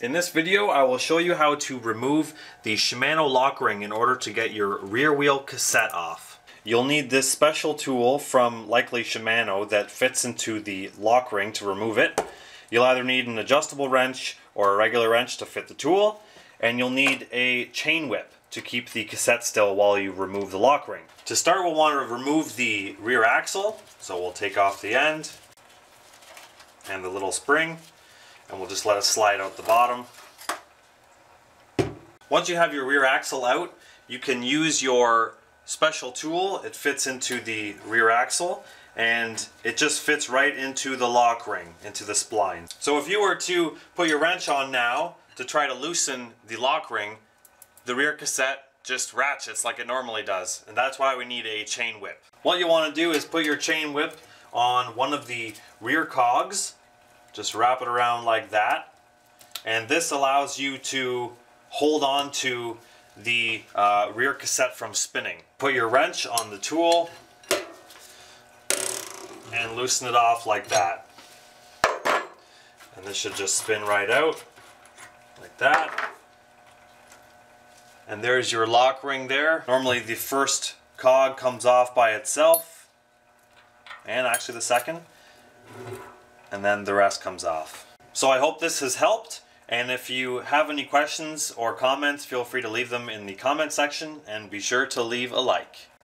In this video, I will show you how to remove the Shimano lock ring in order to get your rear wheel cassette off. You'll need this special tool from likely Shimano that fits into the lock ring to remove it. You'll either need an adjustable wrench or a regular wrench to fit the tool, and you'll need a chain whip to keep the cassette still while you remove the lock ring. To start, we'll want to remove the rear axle, so we'll take off the end and the little spring and we'll just let it slide out the bottom. Once you have your rear axle out, you can use your special tool. It fits into the rear axle and it just fits right into the lock ring, into the spline. So if you were to put your wrench on now to try to loosen the lock ring, the rear cassette just ratchets like it normally does. And that's why we need a chain whip. What you want to do is put your chain whip on one of the rear cogs just wrap it around like that. And this allows you to hold on to the uh, rear cassette from spinning. Put your wrench on the tool and loosen it off like that. And this should just spin right out like that. And there's your lock ring there. Normally the first cog comes off by itself and actually the second and then the rest comes off. So I hope this has helped and if you have any questions or comments feel free to leave them in the comment section and be sure to leave a like.